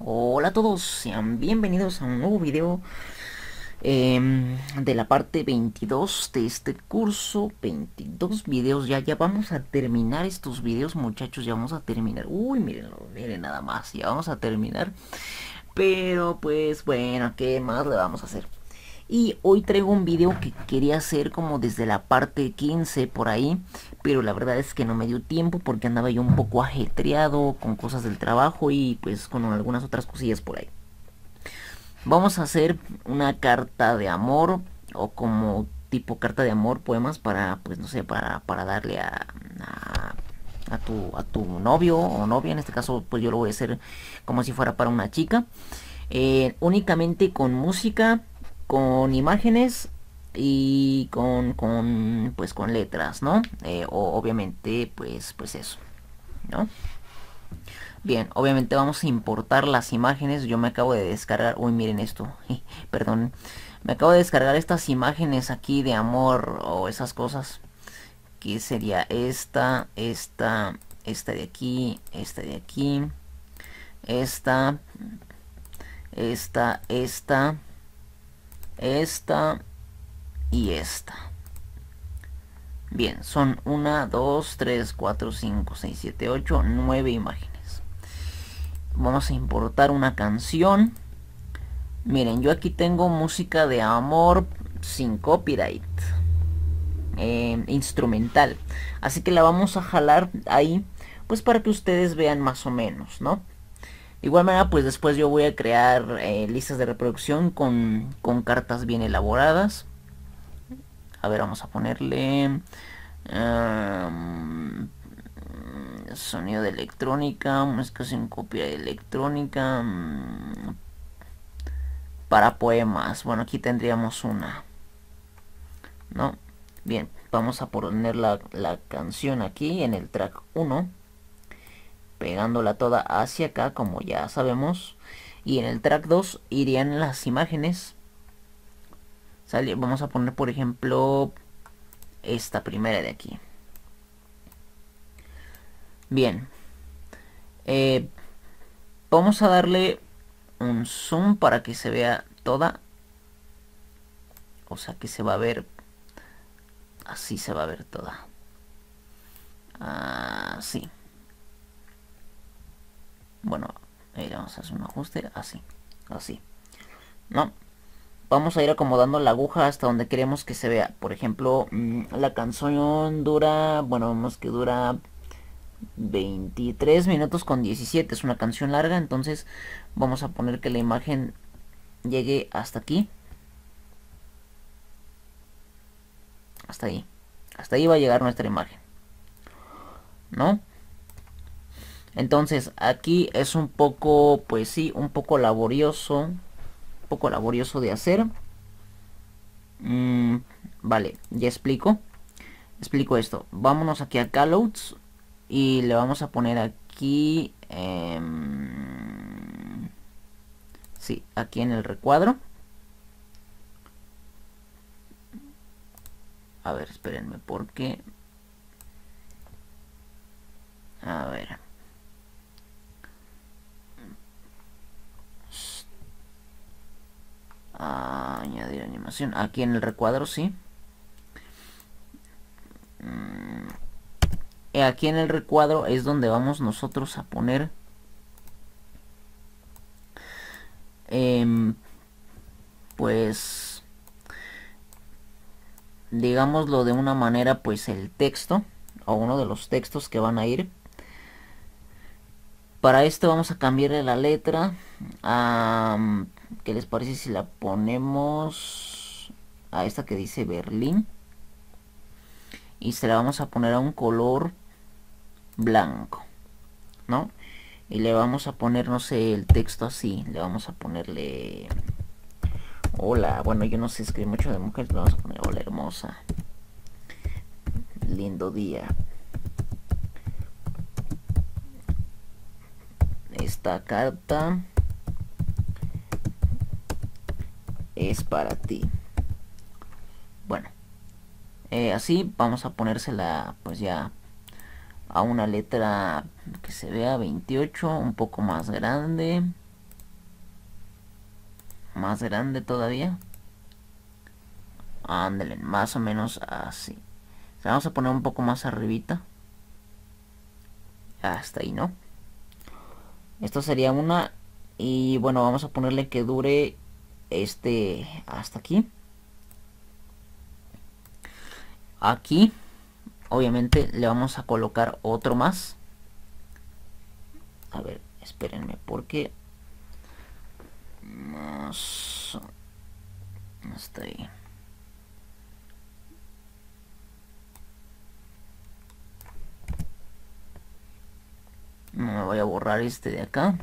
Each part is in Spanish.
Hola a todos, sean bienvenidos a un nuevo video em, de la parte 22 de este curso 22 videos, ya, ya vamos a terminar estos videos muchachos, ya vamos a terminar. Uy, mirenlo, miren nada más, ya vamos a terminar. Pero pues bueno, ¿qué más le vamos a hacer? Y hoy traigo un video que quería hacer como desde la parte 15 por ahí Pero la verdad es que no me dio tiempo porque andaba yo un poco ajetreado con cosas del trabajo y pues con algunas otras cosillas por ahí. Vamos a hacer una carta de amor o como tipo carta de amor, poemas para pues no sé, para, para darle a, a, tu, a tu novio o novia, en este caso pues yo lo voy a hacer como si fuera para una chica. Eh, únicamente con música con imágenes y con, con pues con letras, ¿no? Eh, o, obviamente pues pues eso, ¿no? Bien, obviamente vamos a importar las imágenes. Yo me acabo de descargar. Uy, miren esto. Perdón. Me acabo de descargar estas imágenes aquí de amor o esas cosas. Que sería esta, esta, esta de aquí, esta de aquí, esta, esta, esta esta y esta. Bien, son 1, 2, 3, 4, 5, 6, 7, 8, 9 imágenes. Vamos a importar una canción. Miren, yo aquí tengo música de amor sin copyright. Eh, instrumental. Así que la vamos a jalar ahí. Pues para que ustedes vean más o menos, ¿no? Igual manera, pues después yo voy a crear eh, listas de reproducción con, con, cartas bien elaboradas. A ver, vamos a ponerle... sonido de electrónica, música sin copia de electrónica. Mm, para poemas. Bueno, aquí tendríamos una. ¿No? Bien, vamos a poner la, la canción aquí en el track 1 pegándola toda hacia acá como ya sabemos. Y en el track 2 irían las imágenes. Vamos a poner por ejemplo esta primera de aquí. Bien. Eh, vamos a darle un zoom para que se vea toda. O sea que se va a ver. Así se va a ver toda. Así bueno, vamos a hacer un ajuste así, así. No, vamos a ir acomodando la aguja hasta donde queremos que se vea. Por ejemplo, mm, la canción dura, bueno, vemos que dura 23 minutos con 17. Es una canción larga, entonces vamos a poner que la imagen llegue hasta aquí. Hasta ahí. Hasta ahí va a llegar nuestra imagen. ¿No? Entonces aquí es un poco, pues sí, un poco laborioso. Un poco laborioso de hacer. Mm, vale, ya explico. Explico esto. Vámonos aquí a Callouts. Y le vamos a poner aquí... Eh, sí, aquí en el recuadro. A ver, espérenme, porque... A ver. Aquí en el recuadro sí mm, aquí en el recuadro es donde vamos nosotros a poner em, pues digámoslo de una manera pues el texto o uno de los textos que van a ir. Para esto vamos a cambiarle la letra a ¿Qué les parece si la ponemos a esta que dice Berlín? Y se la vamos a poner a un color blanco, ¿no? Y le vamos a poner, no sé, el texto así. Le vamos a ponerle... Hola, bueno, yo no sé escribir mucho de mujeres, le vamos a poner hola hermosa. Lindo día. Esta carta es para ti. Eh, así vamos a ponérsela pues ya a una letra que se vea 28, un poco más grande. más grande todavía. Ándale, más o menos así. vamos a poner un poco más arribita. Hasta ahí, ¿no? Esto sería una. Y bueno, vamos a ponerle que dure este hasta aquí. Aquí, obviamente, le vamos a colocar otro más. A ver, espérenme, porque... Más... Hasta ahí. No me voy a borrar este de acá.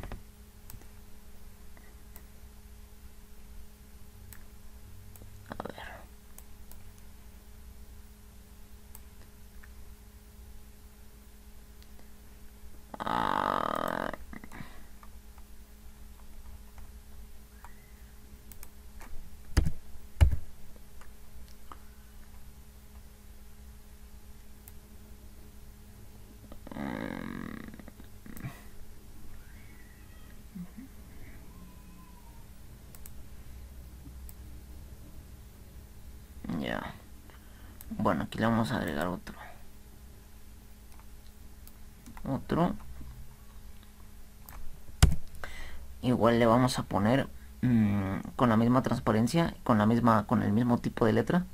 Bueno, aquí le vamos a agregar otro. Otro. Igual le vamos a poner mm, con la misma transparencia, con la misma, con el mismo tipo de letra.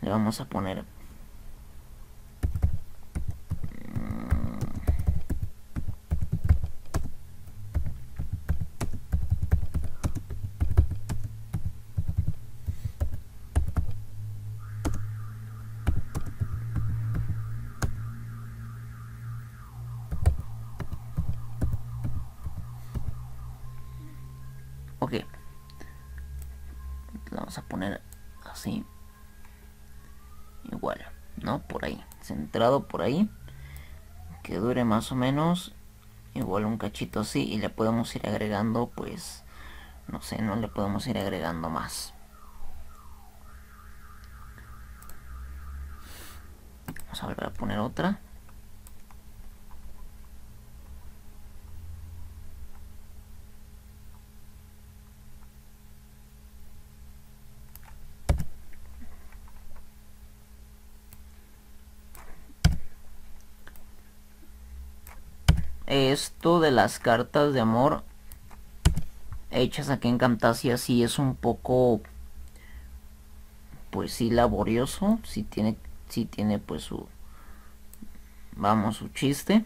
Le vamos a poner vamos a poner así. Igual no por ahí centrado por ahí. Que dure más o menos. Igual un cachito así y le podemos ir agregando pues no sé no le podemos ir agregando más. Vamos a volver a poner otra esto de las cartas de amor hechas aquí en Camtasia sí es un poco pues sí laborioso si tiene si tiene pues su vamos su chiste.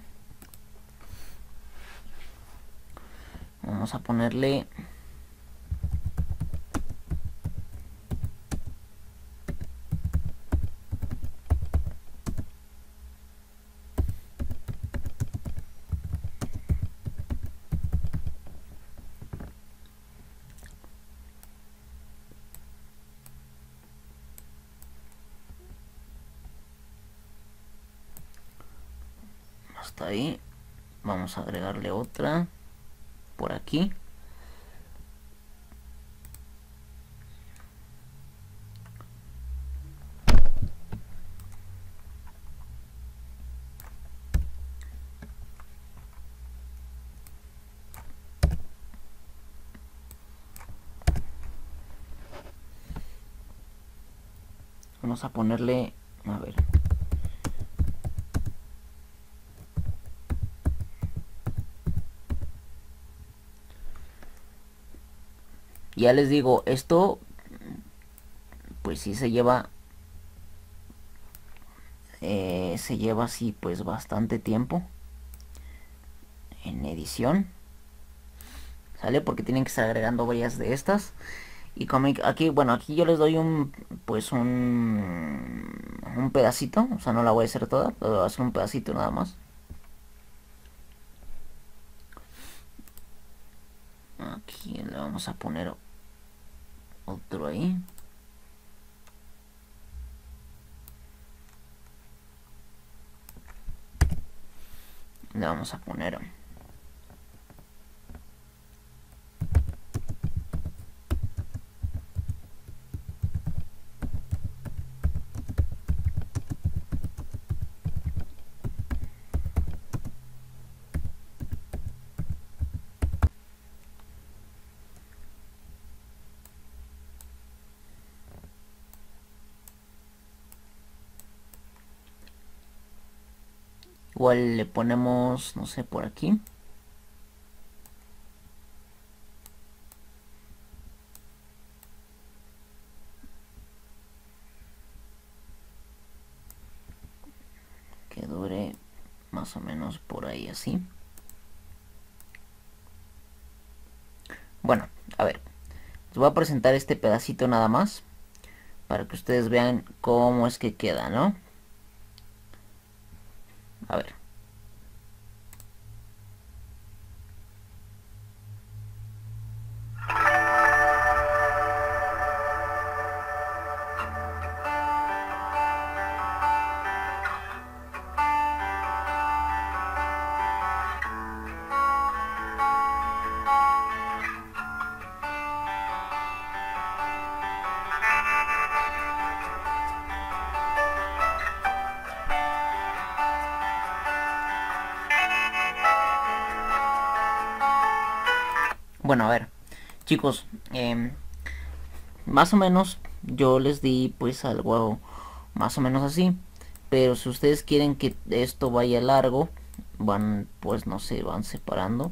Vamos a ponerle ahí. Vamos a agregarle otra por aquí. Vamos a ponerle a ver ya les digo, esto pues sí se lleva eh, se lleva así pues bastante tiempo en edición. Sale porque tienen que estar agregando varias de estas. Y como aquí bueno aquí yo les doy un pues un un pedacito. O sea no la voy a hacer toda pero voy a hacer un pedacito nada más. Aquí le vamos a poner otro ahí. Le vamos a poner cual le ponemos, no sé, por aquí. Que dure más o menos por ahí así. Bueno, a ver. Les voy a presentar este pedacito nada más. Para que ustedes vean cómo es que queda, ¿no? A ver. Bueno, a ver, chicos, em, más o menos yo les di pues algo más o menos así. Pero si ustedes quieren que esto vaya largo, van pues no sé, van separando.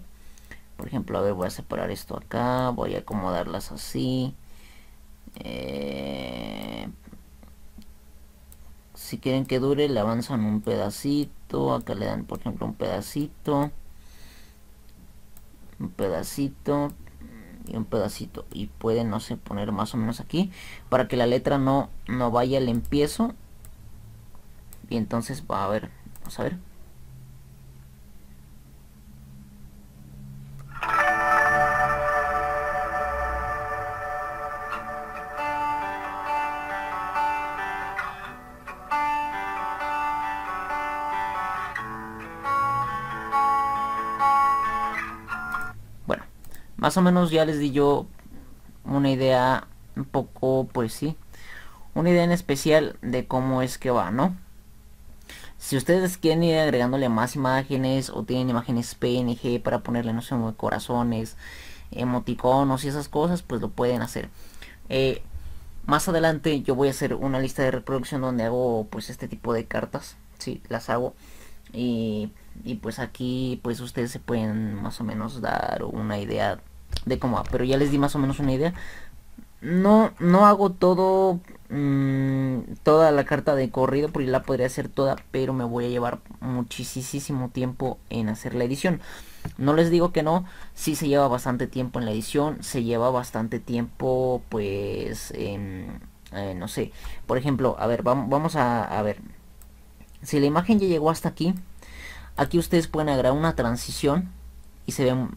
Por ejemplo, a ver, voy a separar esto acá, voy a acomodarlas así. Eh, si quieren que dure, le avanzan un pedacito. Acá le dan, por ejemplo, un pedacito un pedacito y un pedacito y pueden no sé poner más o menos aquí para que la letra no no vaya al empiezo. Y entonces va a ver vamos a ver más o menos ya les di yo una idea un poco, pues sí, una idea en especial de cómo es que va, ¿no? Si ustedes quieren ir agregándole más imágenes o tienen imágenes PNG para ponerle, no sé, corazones, emoticonos y esas cosas, pues lo pueden hacer. Eh, más adelante yo voy a hacer una lista de reproducción donde hago pues este tipo de cartas, sí, las hago. Y, y pues aquí pues ustedes se pueden más o menos dar una idea de cómo va. Pero ya les di más o menos una idea. No, no hago todo, mmm, toda la carta de corrido, porque la podría hacer toda, pero me voy a llevar muchísimo tiempo en hacer la edición. No les digo que no, sí se lleva bastante tiempo en la edición, se lleva bastante tiempo, pues, eh, no sé, por ejemplo, a ver, vamos, vamos a, a ver, si la imagen ya llegó hasta aquí, aquí ustedes pueden agregar una transición se ve,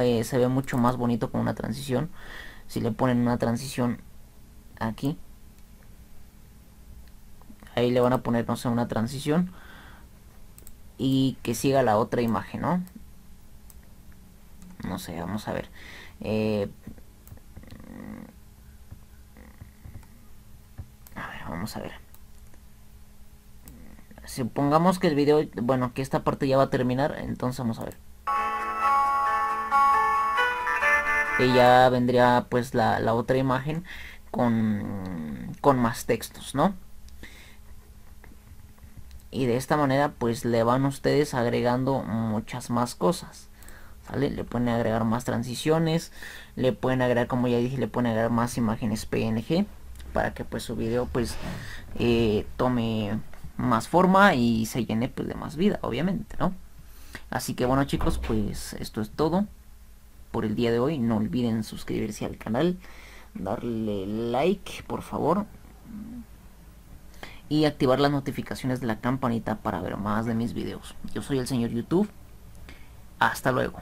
eh, se ve mucho más bonito con una transición. Si le ponen una transición aquí, ahí le van a poner, no sé, una transición y que siga la otra imagen, ¿no? No sé, vamos a ver. Eh, a ver, vamos a ver. Supongamos que el video, bueno, que esta parte ya va a terminar, entonces vamos a ver. Y ya vendría pues la, otra imagen con, con más textos, ¿no? Y de esta manera pues le van ustedes agregando muchas más cosas. ¿Sale? Le pueden agregar más transiciones, le pueden agregar, como ya dije, le pueden agregar más imágenes PNG para que pues su video pues eh, tome más forma y se llene pues de más vida, obviamente, ¿no? Así que bueno chicos, pues esto es todo por el día de hoy. No olviden suscribirse al canal, darle like por favor y activar las notificaciones de la campanita para ver más de mis videos. Yo soy el señor YouTube. Hasta luego.